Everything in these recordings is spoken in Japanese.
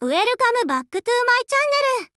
ウェルカムバックトゥーマイチャンネル。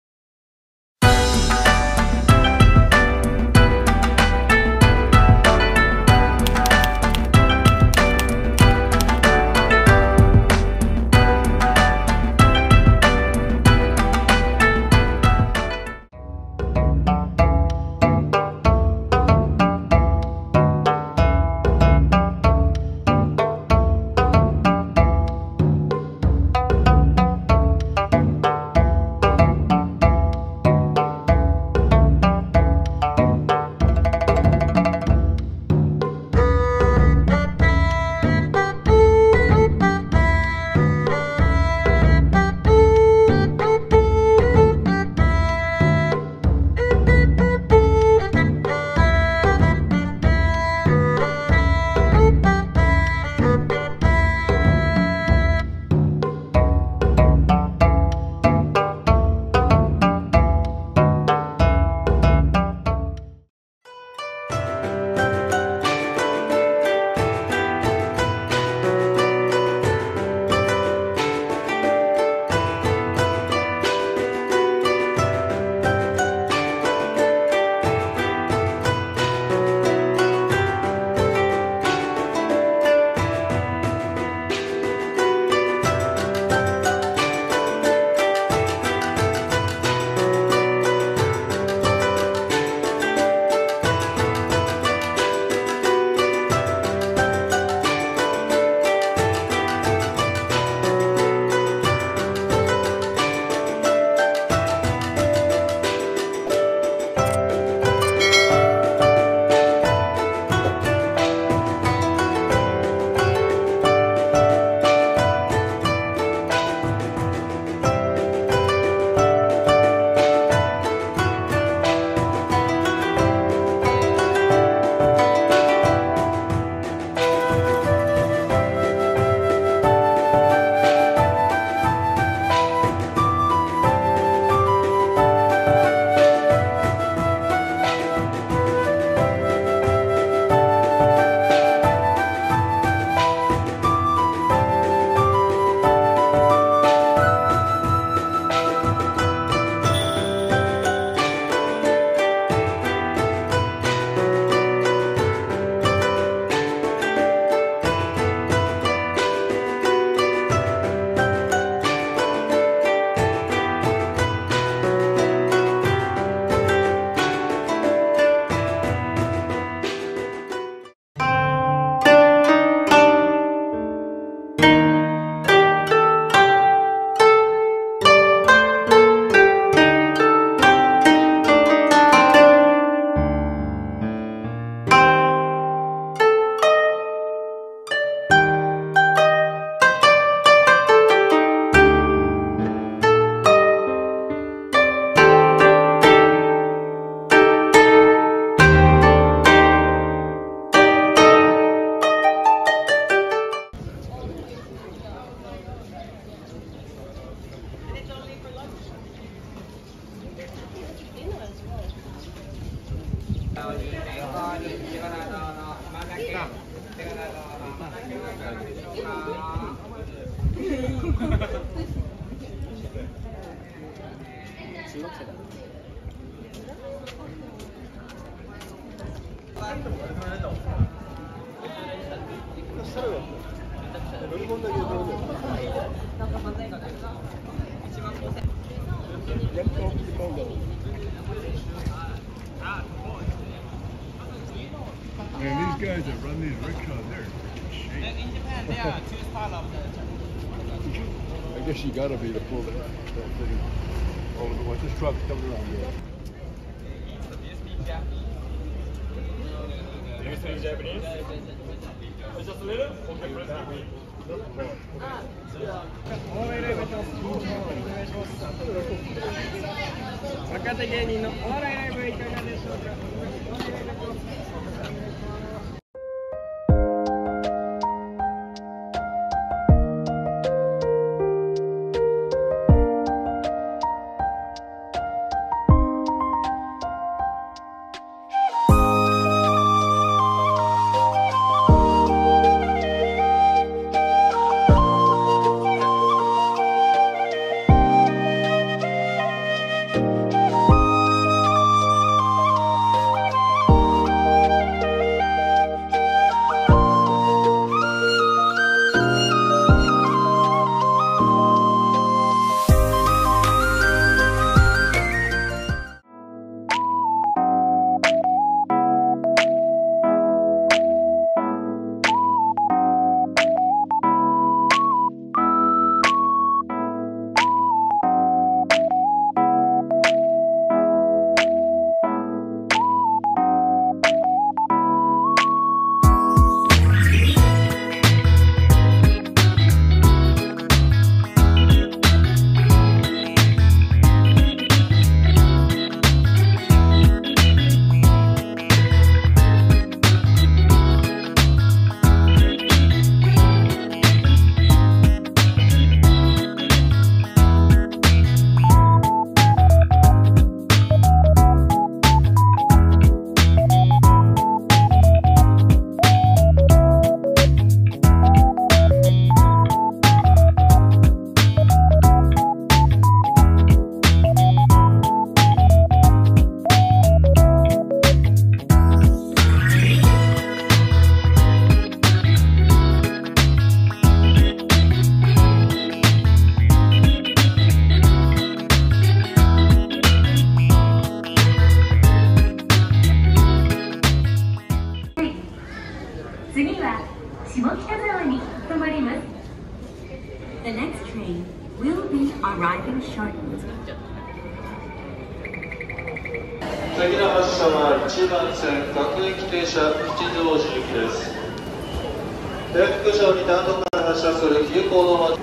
Man, these guys that run these rickshaws, they're in shape. In Japan, they are two part of the. I guess you gotta be to pull that, that thing all of it. Once this truck's coming around Do You speak Japanese? Just a little? Okay, press me. お笑いライブやってます。お願いします。若手芸人のお笑いライブいかがでしょうか。次は下北沢に止まります。The next train will be arriving shortly. 次の発車は1番線各駅停車吉祥寺行きです。大福町に単独から発車する急行の街。